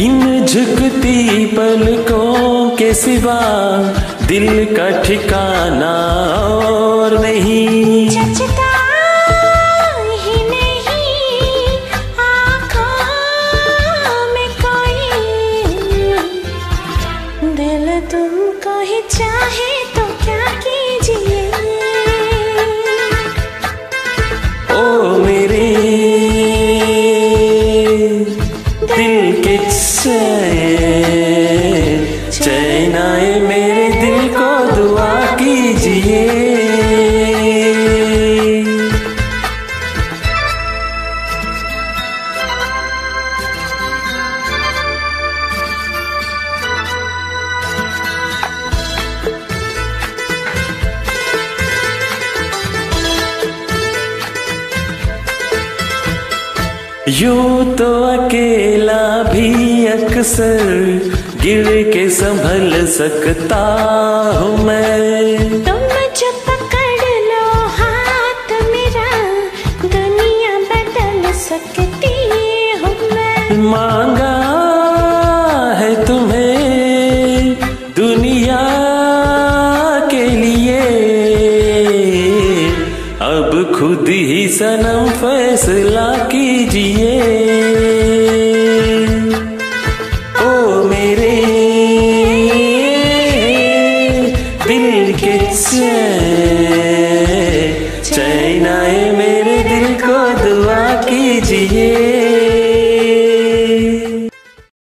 झुकती पलकों के सिवा दिल का ठिकाना और नहीं। चचता दिल ही चाहे तो क्या कीजिए दिल के यूँ तो अकेला भी अक्सर गिर के संभल सकता हूँ मैं। तुम मुझे पकड़ लो हाथ मेरा दुनिया बदल सकती हूँ मैं। मांगा ही सनम फैसला कीजिए। ओ मेरे दिल के चैनाए मेरे दिल को दुआ कीजिए।